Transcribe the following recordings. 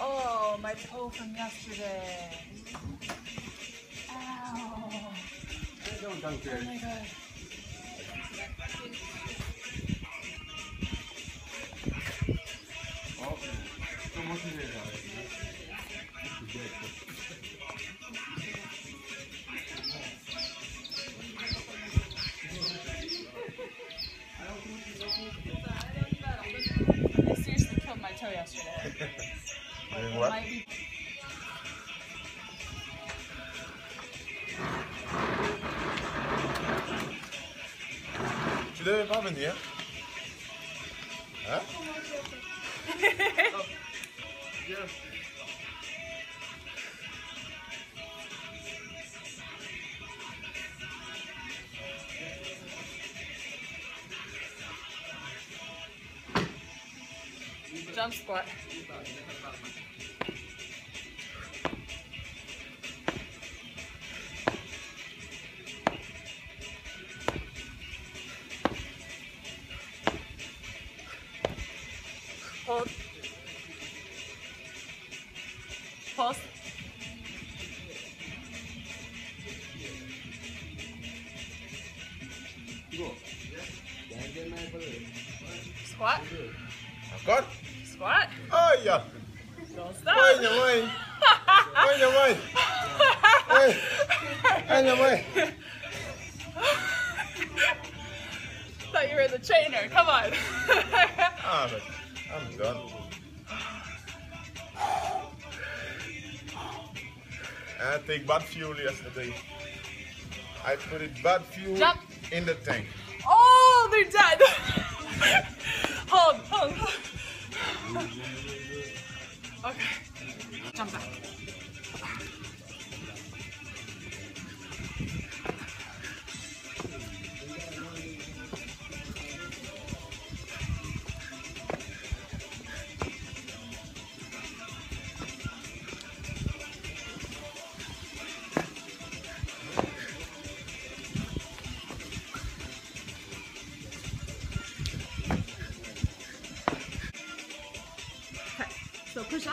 Oh, my toe from yesterday. Ow. Don't dunk Oh my god. Oh, so much uh, is it? I seriously killed my toe yesterday. Tu devais pas venir. Hein? jump squat. Hold. Pulse. Squat. Encore Squat. yeah. Don't stop. Olha, mãe! Olha, mãe! Olha, olha, mãe! Thought you were the trainer. Come on. Ah, but I'm done. I take bad fuel yesterday. I put it bad fuel Jump. in the tank. oh, they're dead. hold, hold. Okay. Jump back. 啥？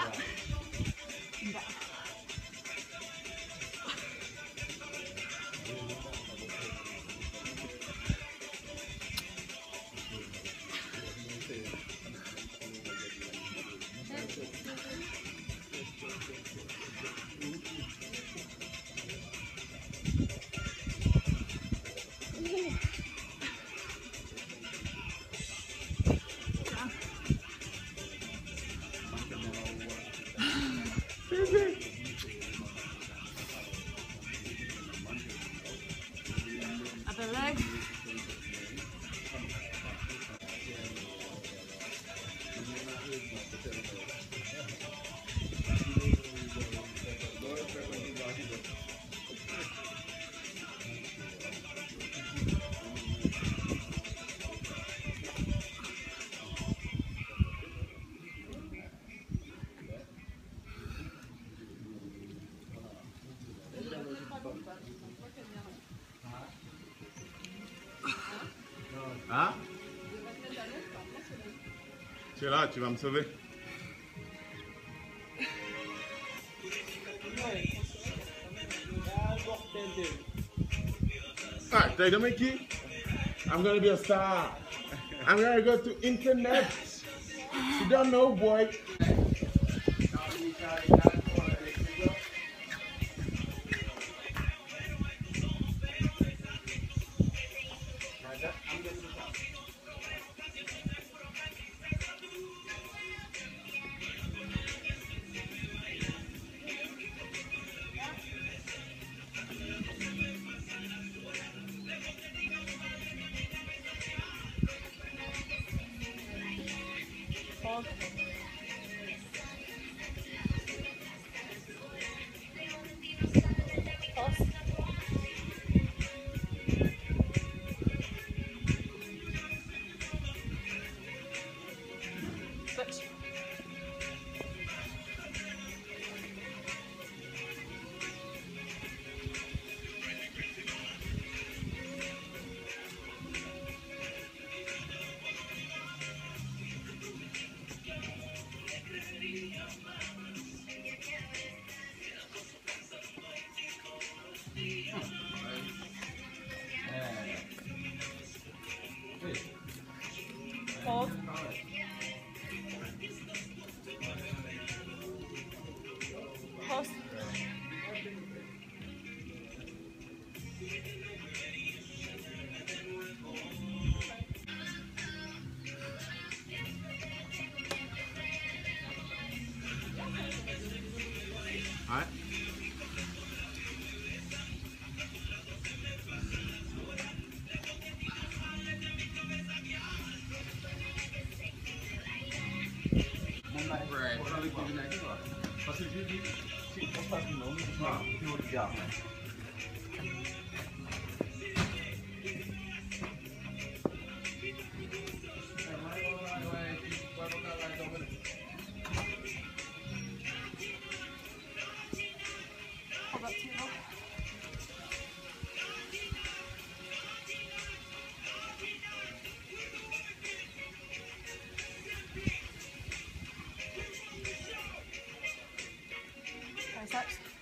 Tu es là, tu vas me sauver. The Mickey. I'm gonna be a star. I'm gonna go to internet. You don't know, boy. Hold. Alright. You